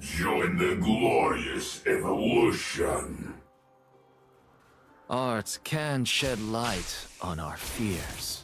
Join the glorious evolution. Art can shed light on our fears.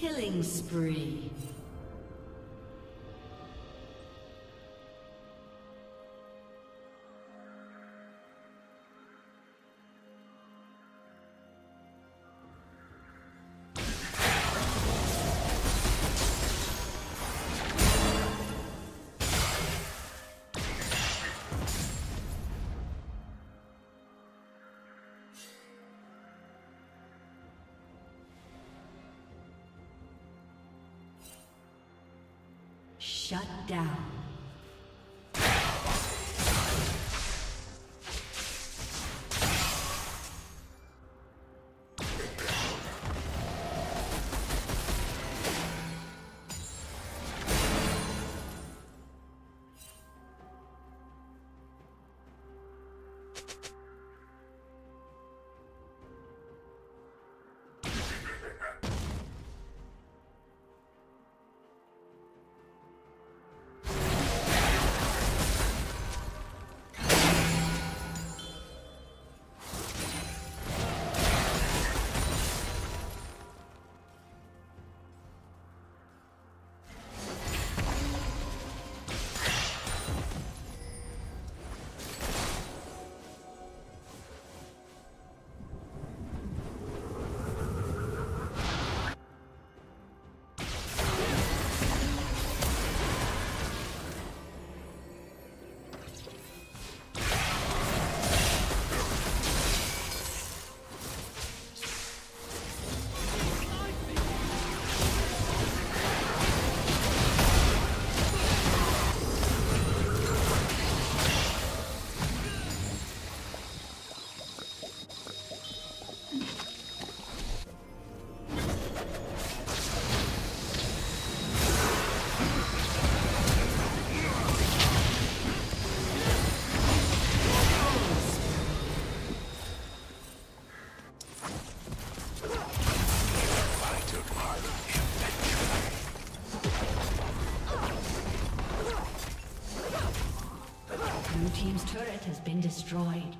Killing spree. Shut down. Destroyed.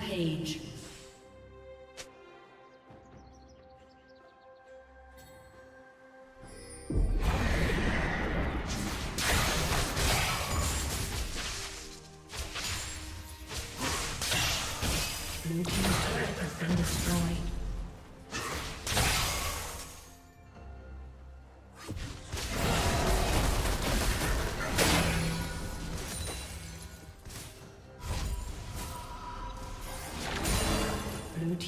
Rampage.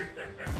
Ha ha ha!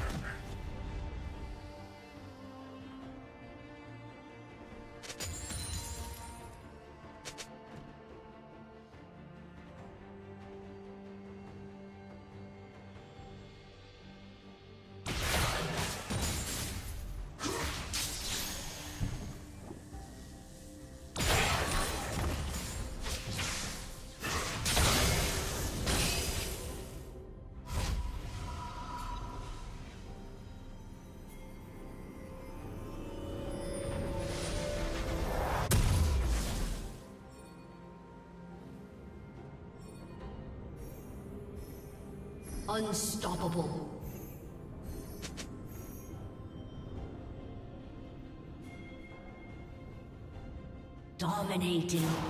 Unstoppable. Dominating.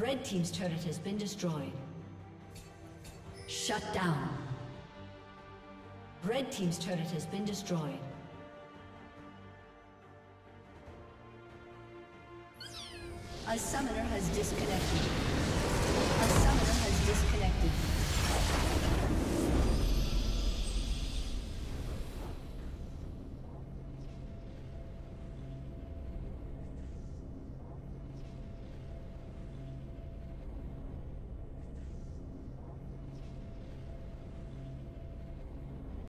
Red Team's turret has been destroyed. Shut down. Red Team's turret has been destroyed. A summoner has disconnected.